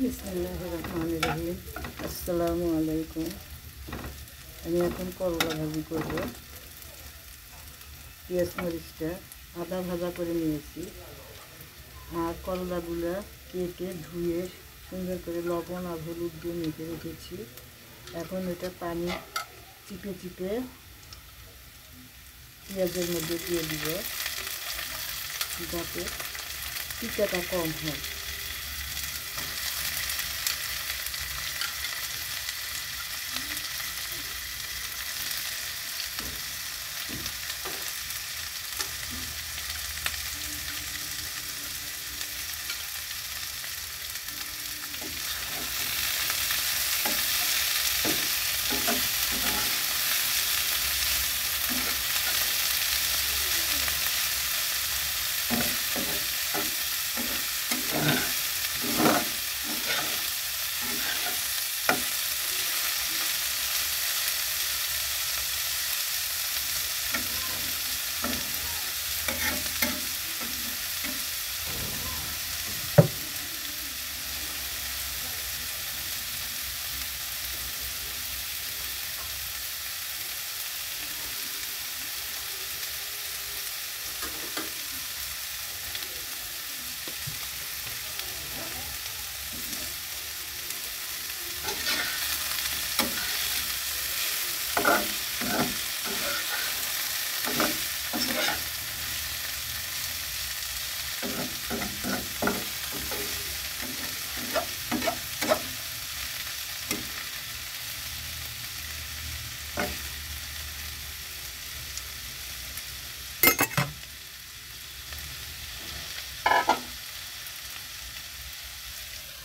বিসমিল্লাহ রহমান রহিম আসসালামু আলাইকুম আমি এখন করলা ভাজি করব পেঁয়াজ মরিচটা আদা ভাজা করে নিয়েছি। আর করলাগুলো কেটে ধুয়ে সুন্দর করে লবণ আর হলুদ দিয়ে মেখে রেখেছি। এখন এটা পানি চিপে চিপে পেঁয়াজের মধ্যে দিয়ে দিব, যাতে টিকাটা কম হয়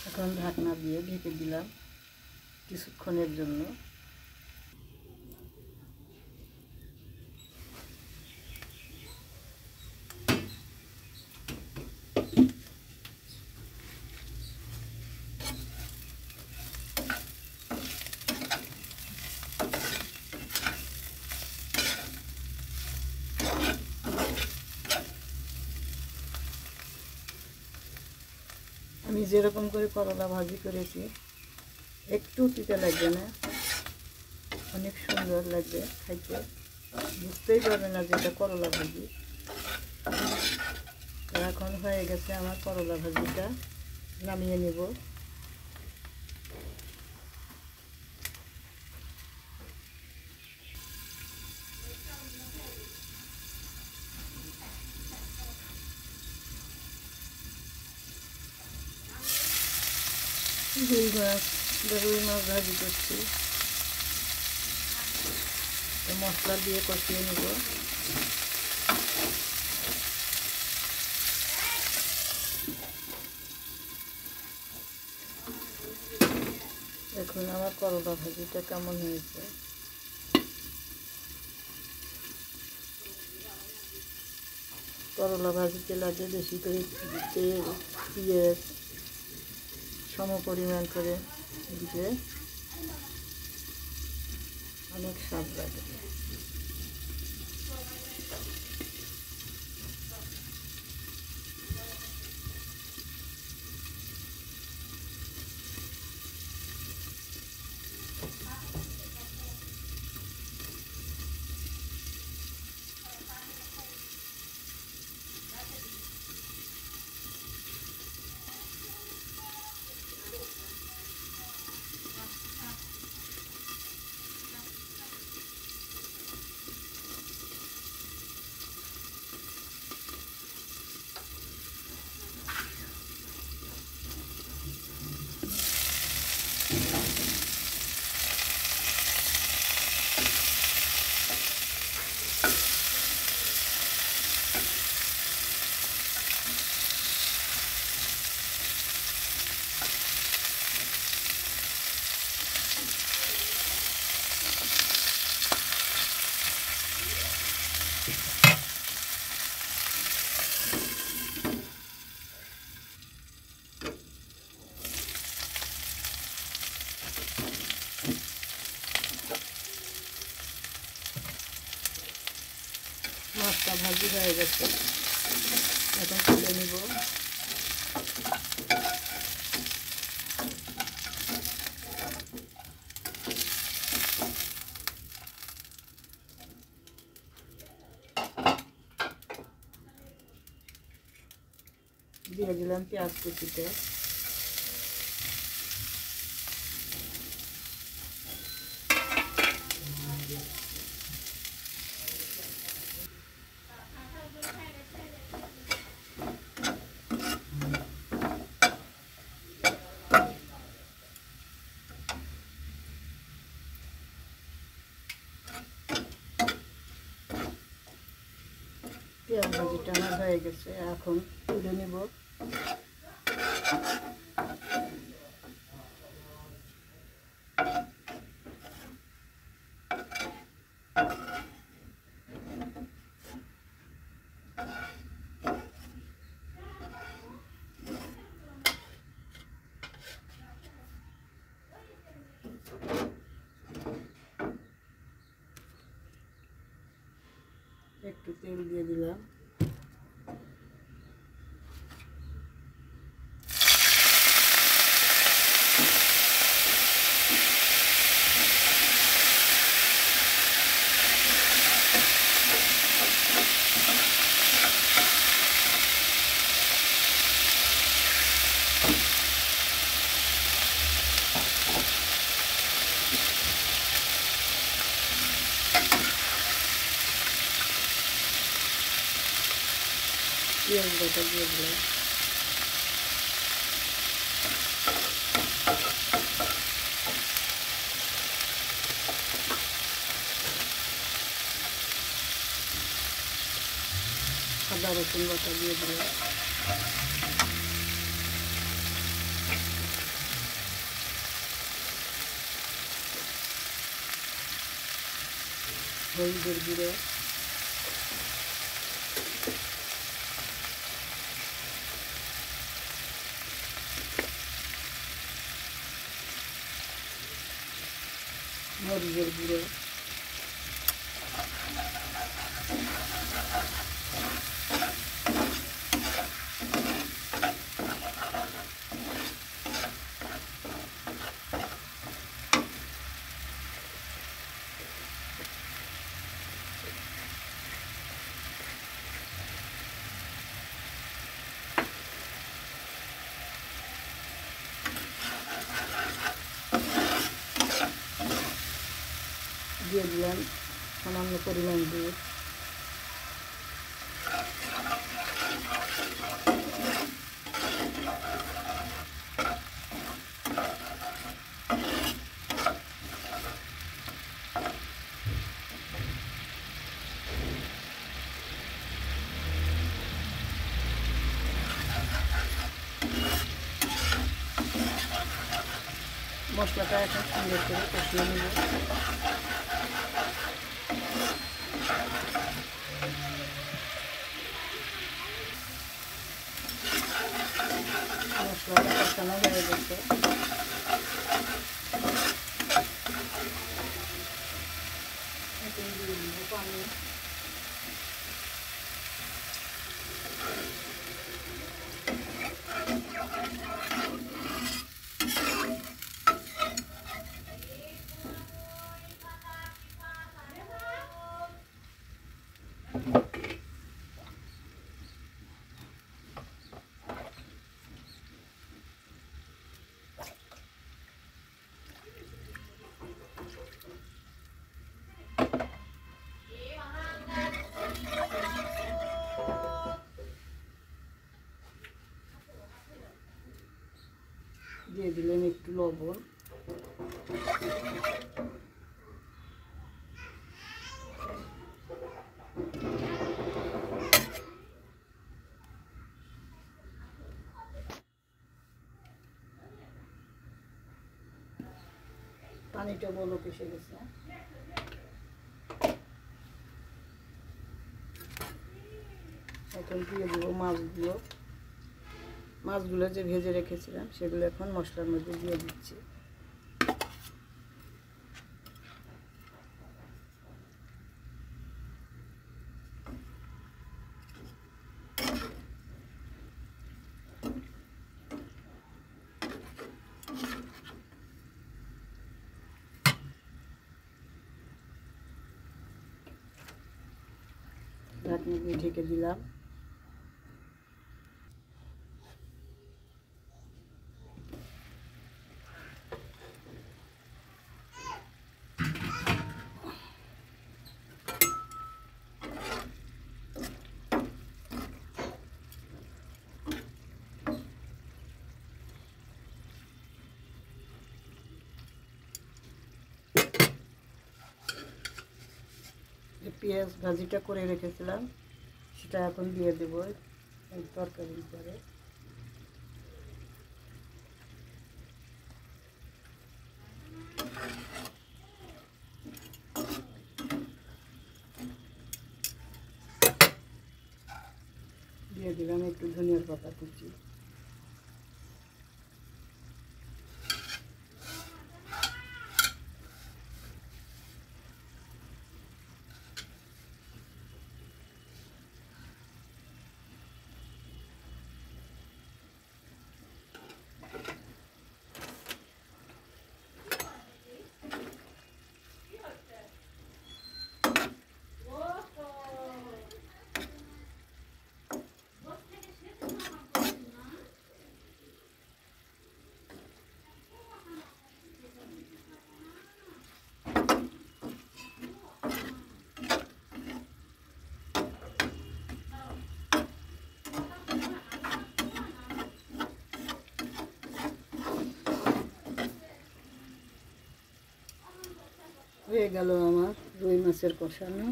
এখন ঢাকনা দিয়ে ঢেকে দিলাম কিছুক্ষণের জন্য। আমি যেরকম করে করলা ভাজি করেছি, একটু তিতে লাগবে না। অনেক সুন্দর লাগবে খাইতে। বুঝতেই পারবে না যেটা করলা ভাজি। এখন হয়ে গেছে আমার করলা ভাজিটা। নামিয়ে নেব। রুই মাছ রুই মাছ ভাজি করছি। মশলা দিয়ে কষিয়ে নেব। এখন আমার করলা ভাজিটা কেমন হয়েছে? করলা ভাজিতে লাগে বেশি করে তেল পেঁয়াজ সম পরিমাণ করে দিলে অনেক স্বাদ লাগে। হয়ে গেছে এখন তুলে নিব দিয়ে দিলাম পেঁয়াজ কুচিতে পেঁয়াজ ভাজিটা হয়ে গেছে এখন তুলে নিব। একটু তেল দিয়ে দিলাম। পেঁয়াজ বাটা দিয়ে দিলাম আদা রসুন বাটা দিয়ে দিলাম হলুদের morire দিয়ে দিলাম সামান্য পরিমাণ দুধ মশলাটা এখন সুন্দর করে কষিয়ে নেব মশলাটা কষানো হয়ে গেছে এখন দিয়ে দিব পানি দিয়ে দিলেন একটু লবণ পানিটা বলো এসে গেছে এখন দিয়ে দেবো মাছগুলো মাছগুলো যে ভেজে রেখেছিলাম সেগুলো এখন মশলার মধ্যে দিয়ে দিচ্ছি। ঢেকে দিলাম। পেঁয়াজ ভাজিটা করে রেখেছিলাম, সেটা এখন দিয়ে দেব তরকারির পরে। দিয়ে দিলাম একটু ধনিয়ার পাতা কুচি। হয়ে গেল আমার রুই মাছের কষানো।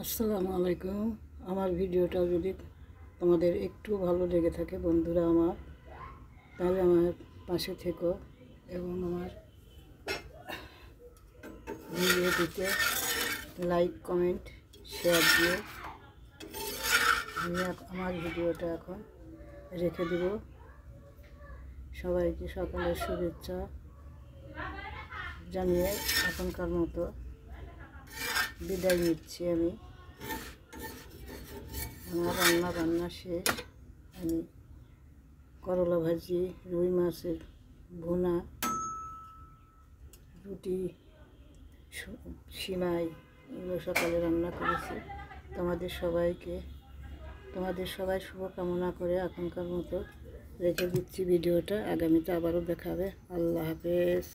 আসসালামু আলাইকুম। আমার ভিডিওটা যদি তোমাদের একটু ভালো লেগে থাকে বন্ধুরা আমার, তাহলে আমার পাশে থেকো এবং আমার ভিডিওটিতে লাইক, কমেন্ট, শেয়ার দিয়ে আমি আমার ভিডিওটা এখন রেখে দেব। সবাইকে সকালের শুভেচ্ছা জানিয়ে এখনকার মতো বিদায় নিচ্ছি আমি। আমার রান্না বান্না শেষ। আমি করলা ভাজি, রুই মাছের ভুনা, রুটি সিমাই, এগুলো সকালে রান্না করেছি। তোমাদের সবাইকে, তোমাদের সবাই শুভকামনা করে এখনকার মতো রেখে দিচ্ছি ভিডিওটা। আগামীতে আবারও দেখাবে। আল্লাহ হাফেজ।